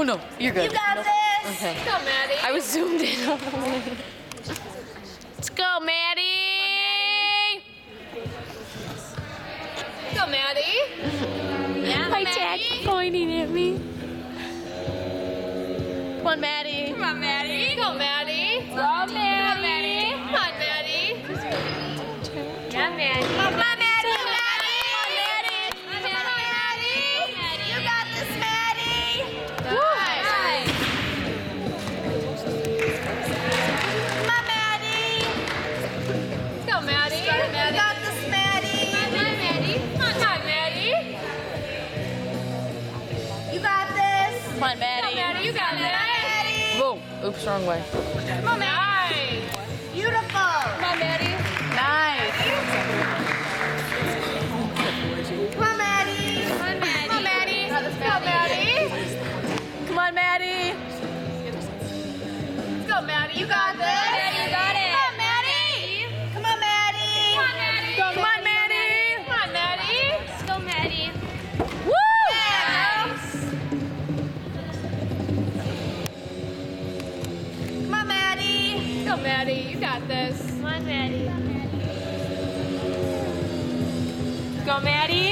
Oh no, you're good. You got this. Okay. Go, Maddie. I was zoomed in. Let's go, Maddie. Go, Maddie. Yeah, My Maddie. dad's pointing at me. Come on, Maddie. Come on, Maddie. Go, Maddie. Go, Maddie. Come on, Maddie. Yeah, Maddie. Come on, Maddie. Come on, Go, Maddie. Maddie. You got it. Maddie. Whoa. Oops, wrong way. Come on, Maddie. Beautiful. Come on, Maddie. Nice. Come on, Maddie. Come on, Maddie. Come on, Maddie. Let's go, Maddie. Come on, Maddie. Let's go, Maddie. You got this. Maddie, you got it. Go, Maddie. You got this. Come on, Maddie. Go, Maddie.